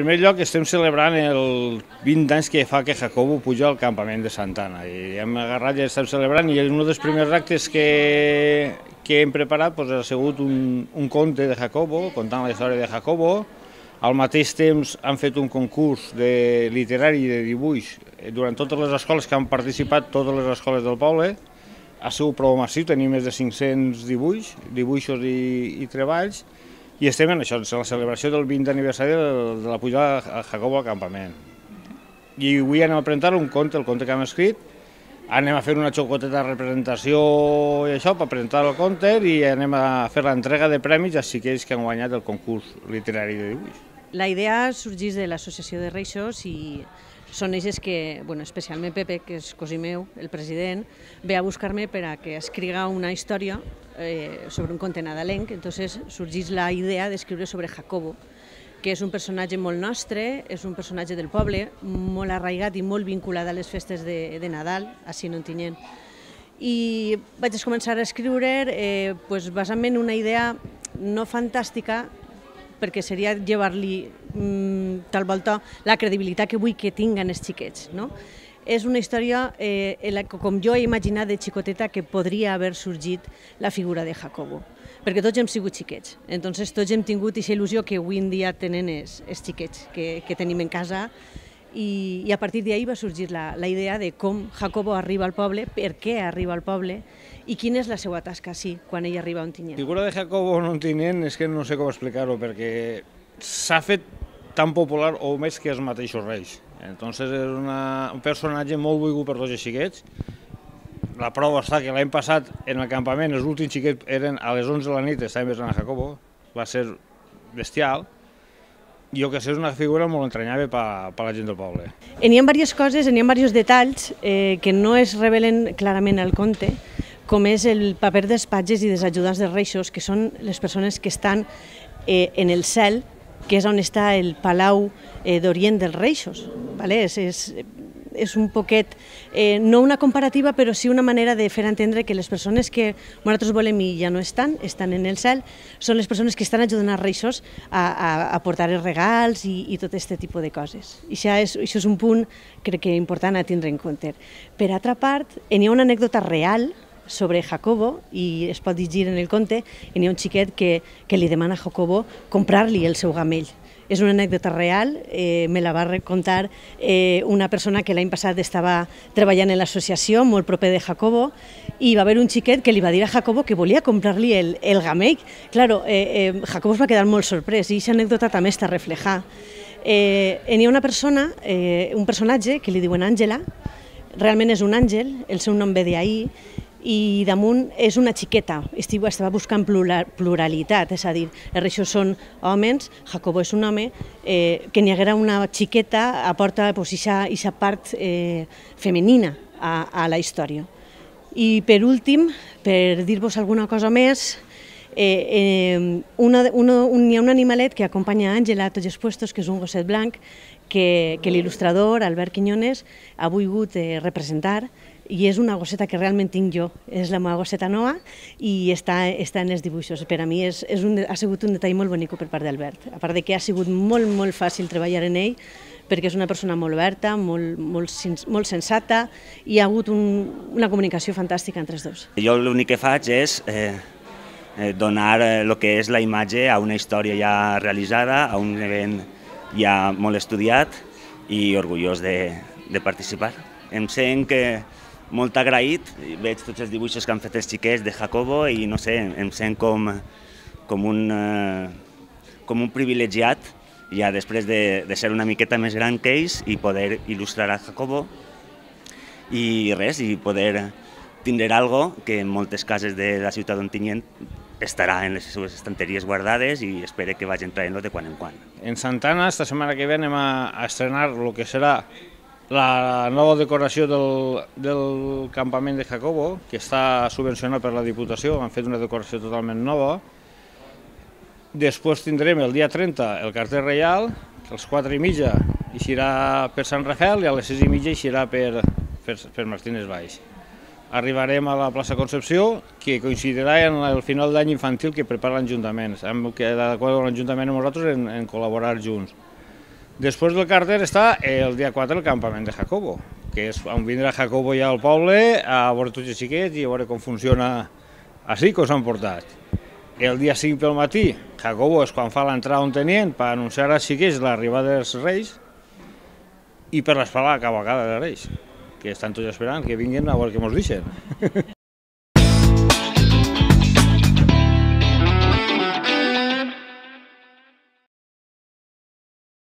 En primer lloc estem celebrant el 20 anys que fa que Jacobo puja al campament de Santana i hem agarrat i estem celebrant i un dels primers actes que, que hem preparat doncs, ha sigut un, un conte de Jacobo, contant la història de Jacobo. Al mateix temps han fet un concurs de literari de dibuix durant totes les escoles que han participat, totes les escoles del poble. Ha sigut prou massiu, tenim més de 500 dibuix, dibuixos i, i treballs, i estem en això, en la celebració del 20 aniversari de la pujada a Jacobo al campament. I avui anem a presentar un conte, el conte que hem escrit, anem a fer una xocoteta de representació i això per presentar el conte i anem a fer l'entrega de premis a xiquets que han guanyat el concurs literari de dibuix. La idea sorgeix de l'Associació de Reixos i són ells que, bueno, especialment Pepe, que és cosí meu, el president, ve a buscar-me per a que escriga una història eh, sobre un conte nadalenc. Entonces sorgeix la idea d'escriure sobre Jacobo, que és un personatge molt nostre, és un personatge del poble, molt arraigat i molt vinculat a les festes de, de Nadal, en tinyent. I vaig començar a escriure eh, pues, basant-me en una idea no fantàstica, perquè seria llevar-li tal volta la credibilitat que vull que tinguen els xiquets. No? És una història, eh, la com jo he imaginat de xicoteta, que podria haver sorgit la figura de Jacobo perquè tots hem sigut xiquets. Entonces tots hem tingut aquesta il·lusió que avui en dia tenen els, els xiquets que, que tenim en casa i, i a partir d'ahir va sorgir la, la idea de com Jacobo arriba al poble, per què arriba al poble i quina és la seva tasca, sí, quan ell arriba a Ontinyent. La figura de Jacobo en Ontinyent és que no sé com explicar-ho, perquè s'ha fet tan popular o més que els mateixos reis. Entonces és una, un personatge molt volgut per tots els xiquets. La prova està que l'any passat en el campament els últims xiquets eren a les 11 de la nit, estaven a Jacobo, va ser bestial, jo que sé, és una figura molt entranyable per, per la gent del poble. N'hi ha diverses coses, n'hi ha diversos detalls eh, que no es revelen clarament al conte, com és el paper dels patges i dels ajudants dels reixos, que són les persones que estan eh, en el cel, que és on està el Palau eh, d'Orient dels Reixos. Vale? És, és, és un poquet, eh, no una comparativa, però sí una manera de fer entendre que les persones que nosaltres volem i ja no estan, estan en el cel, són les persones que estan ajudant als reixos a, a, a portar els regals i, i tot aquest tipus de coses. I això és, això és un punt, crec que important a tindre en compte. Per altra part, hi ha una anècdota real sobre Jacobo i es pot llegir en el conte i n'hi ha un xiquet que, que li demana a Jacobo comprar-li el seu gamell. És una anècdota real, eh, me la va contar eh, una persona que l'any passat estava treballant en l'associació, molt proper de Jacobo, i va haver un xiquet que li va dir a Jacobo que volia comprar-li el, el gamell. Claro, eh, eh, Jacobo es va quedar molt sorprès i aquesta anècdota també està reflejada. Eh, hi ha una persona, eh, un personatge que li diuen Àngela, realment és un àngel, el seu nom ve d'ahir, i damunt és una xiqueta, Estiu estava buscant pluralitat, és a dir, els reixos són homes, Jacobo és un home, eh, que n'hi haguera una xiqueta aporta pues, ixa, ixa part eh, femenina a, a la història. I per últim, per dir-vos alguna cosa més, eh, eh, una, una, un, hi ha un animalet que acompanya Àngela a tots els puestos, que és un gosset blanc, que, que l'il·lustrador Albert Quiñones ha volgut eh, representar i és una gosseta que realment tinc jo, és la meva gosseta nova i està, està en els dibuixos. Per a mi és, és un, ha sigut un detall molt bonic per part d'Albert, a part de que ha sigut molt, molt fàcil treballar en ell, perquè és una persona molt oberta, molt, molt, molt sensata i ha hagut un, una comunicació fantàstica entre els dos. Jo l'únic que faig és eh, eh donar el que és la imatge a una història ja realitzada, a un event ja molt estudiat i orgullós de, de participar. Em sent que molt agraït, veig tots els dibuixos que han fet els xiquets de Jacobo i no sé, em sent com, com, un, eh, com un privilegiat ja després de, de ser una miqueta més gran que ells i poder il·lustrar a Jacobo i res, i poder tindre algo que en moltes cases de la ciutat d'Ontinyent estarà en les seves estanteries guardades i espero que vagin traient-lo de quan en quan. En Santana, esta setmana que ve anem a, estrenar el que serà la nova decoració del, del campament de Jacobo, que està subvencionat per la Diputació, han fet una decoració totalment nova. Després tindrem el dia 30 el carter reial, que als 4 i mitja eixirà per Sant Rafael i a les 6 i mitja eixirà per, per, per Martínez Baix. Arribarem a la plaça Concepció, que coincidirà en el final d'any infantil que prepara l'Ajuntament. Hem quedat d'acord amb l'Ajuntament amb nosaltres en, en col·laborar junts. Després del càrter està el dia 4 el campament de Jacobo, que és on vindrà Jacobo ja al poble a veure tots els xiquets i a veure com funciona així que us han portat. El dia 5 pel matí, Jacobo és quan fa l'entrada on tenien per anunciar als xiquets l'arribada dels Reis i per l'esperar la cavalcada dels Reis, que estan tots esperant que vinguin a veure què ens deixen.